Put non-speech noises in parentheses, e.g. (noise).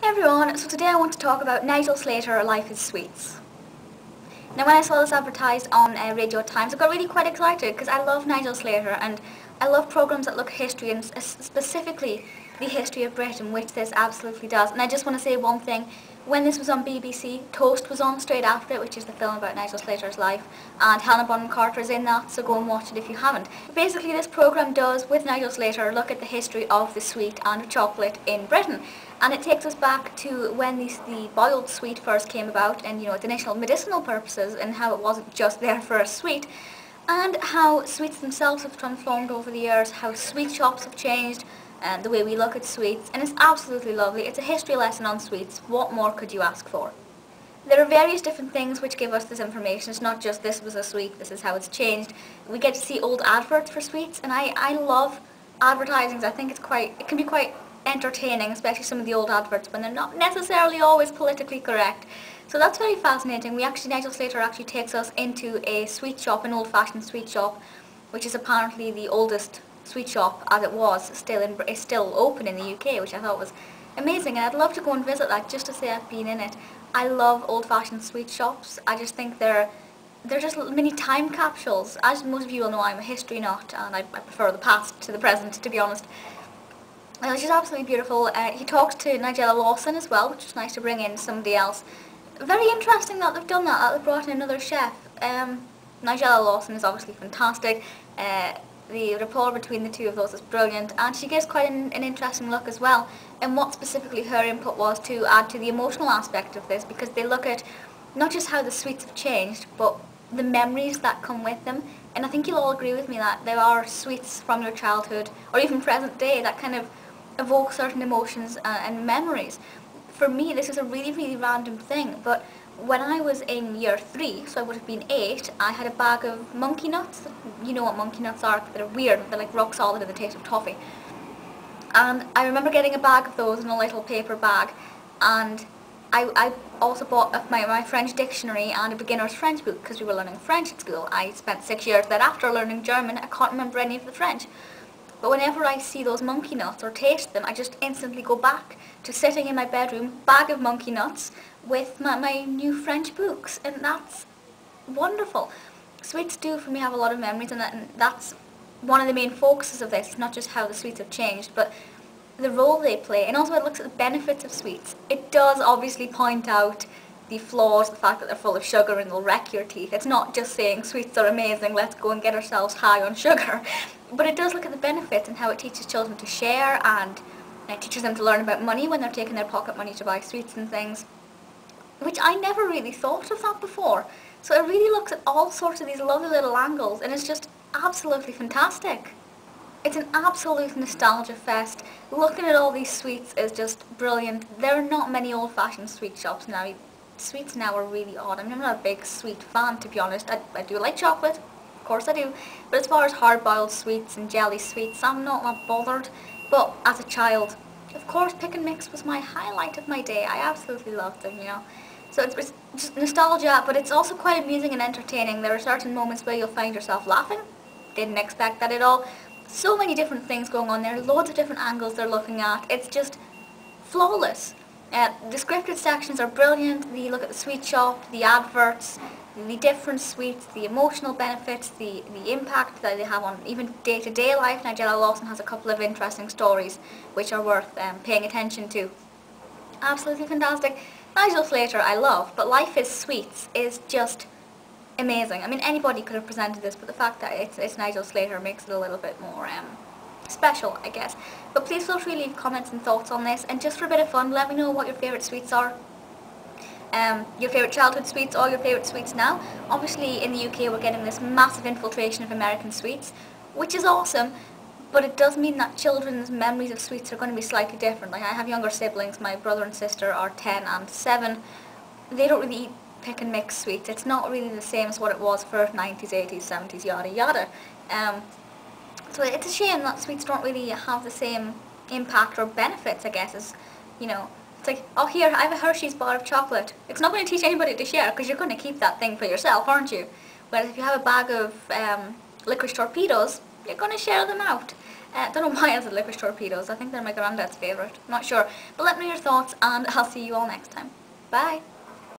Hey everyone, so today I want to talk about Nigel Slater, Life is Sweets. Now when I saw this advertised on uh, Radio Times, I got really quite excited because I love Nigel Slater and I love programs that look at history and specifically the history of Britain, which this absolutely does. And I just want to say one thing. When this was on BBC, Toast was on straight after it, which is the film about Nigel Slater's life, and Helena Bonham Carter is in that, so go and watch it if you haven't. Basically, this programme does, with Nigel Slater, look at the history of the sweet and chocolate in Britain. And it takes us back to when the boiled sweet first came about, and you know, its initial medicinal purposes, and how it wasn't just (laughs) there for a sweet and how sweets themselves have transformed over the years, how sweet shops have changed, and the way we look at sweets, and it's absolutely lovely. It's a history lesson on sweets. What more could you ask for? There are various different things which give us this information. It's not just this was a sweet, this is how it's changed. We get to see old adverts for sweets, and I, I love advertisings. I think it's quite, it can be quite entertaining, especially some of the old adverts when they're not necessarily always politically correct. So that's very fascinating. We actually, Nigel Slater actually takes us into a sweet shop, an old-fashioned sweet shop, which is apparently the oldest sweet shop as it was still in, is still open in the UK, which I thought was amazing. And I'd love to go and visit that just to say I've been in it. I love old-fashioned sweet shops. I just think they're they're just mini time capsules. As most of you will know, I'm a history nut, and I, I prefer the past to the present, to be honest. Uh, which is absolutely beautiful. Uh, he talks to Nigella Lawson as well, which is nice to bring in somebody else. Very interesting that they've done that, that they've brought in another chef. Um, Nigella Lawson is obviously fantastic. Uh, the rapport between the two of those is brilliant and she gives quite an, an, interesting look as well and what specifically her input was to add to the emotional aspect of this because they look at not just how the sweets have changed but the memories that come with them and I think you'll all agree with me that there are sweets from your childhood or even present day that kind of evoke certain emotions uh, and memories. For me this is a really really random thing but when I was in year three, so I would have been eight, I had a bag of monkey nuts. You know what monkey nuts are, they're weird, they're like rock solid in the taste of toffee. And I remember getting a bag of those in a little paper bag and I, I also bought my, my French dictionary and a beginner's French book because we were learning French at school. I spent six years thereafter learning German, I can't remember any of the French. But whenever I see those monkey nuts or taste them, I just instantly go back to sitting in my bedroom, bag of monkey nuts, with my, my new French books. And that's wonderful. Sweets do for me have a lot of memories and, that, and that's one of the main focuses of this, not just how the sweets have changed, but the role they play. And also it looks at the benefits of sweets. It does obviously point out the flaws, the fact that they're full of sugar and they'll wreck your teeth. It's not just saying sweets are amazing, let's go and get ourselves high on sugar. (laughs) But it does look at the benefits and how it teaches children to share and it teaches them to learn about money when they're taking their pocket money to buy sweets and things. Which I never really thought of that before. So it really looks at all sorts of these lovely little angles and it's just absolutely fantastic. It's an absolute nostalgia fest. Looking at all these sweets is just brilliant. There are not many old-fashioned sweet shops now sweets now are really odd. I'm not a big sweet fan to be honest. I, I do like chocolate, of course I do. But as far as hard-boiled sweets and jelly sweets, I'm not that bothered. But as a child, of course pick and mix was my highlight of my day. I absolutely loved them, you know. So it's, it's just nostalgia, but it's also quite amusing and entertaining. There are certain moments where you'll find yourself laughing. Didn't expect that at all. So many different things going on there, loads of different angles they're looking at. It's just flawless. Uh, the scripted sections are brilliant. You look at the sweet shop, the adverts, the different sweets, the emotional benefits, the, the impact that they have on even day-to-day -day life. Nigella Lawson has a couple of interesting stories which are worth um, paying attention to. Absolutely fantastic. Nigel Slater I love, but Life is Sweets is just amazing. I mean anybody could have presented this, but the fact that it's, it's Nigel Slater makes it a little bit more um, special, I guess. But please feel free to leave comments and thoughts on this. And just for a bit of fun, let me know what your favourite sweets are. Um, your favourite childhood sweets or your favourite sweets now. Obviously in the UK we're getting this massive infiltration of American sweets, which is awesome, but it does mean that children's memories of sweets are going to be slightly different. Like I have younger siblings, my brother and sister are 10 and 7. They don't really eat pick and mix sweets. It's not really the same as what it was for 90s, 80s, 70s, yada yada. Um, so it's a shame that sweets don't really have the same impact or benefits, I guess, as, you know, it's like, oh here, I have a Hershey's bar of chocolate. It's not going to teach anybody to share because you're going to keep that thing for yourself, aren't you? Whereas if you have a bag of um, licorice torpedoes, you're going to share them out. I uh, don't know (laughs) why I said licorice torpedoes. I think they're my granddad's favourite. Not sure. But let me know your thoughts and I'll see you all next time. Bye.